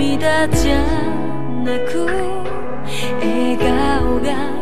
涙じゃなく笑顔が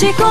思考